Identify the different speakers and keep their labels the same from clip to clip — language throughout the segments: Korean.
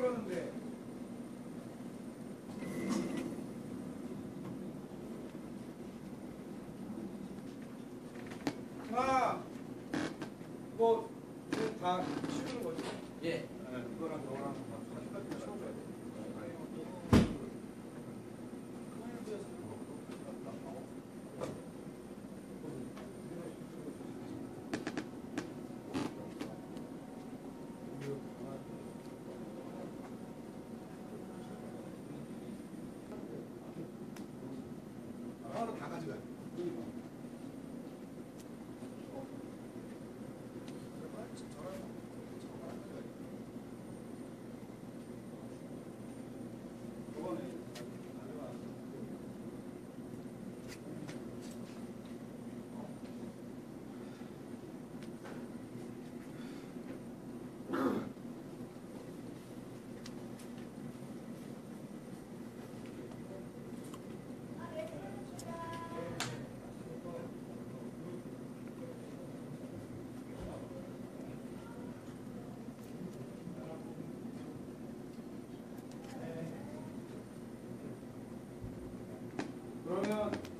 Speaker 1: 그러는데. 아, 뭐, 다 치우는 거죠? 예. 네, 그거랑 너랑 다. だ。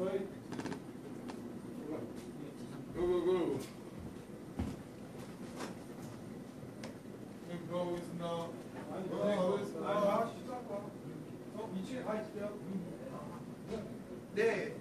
Speaker 2: 거의 고고고 지금 그거 하고 있습니다 아니
Speaker 1: 네, 그거 하고 있습니다 아 시작 봐 어? 미치 아 있어요? 네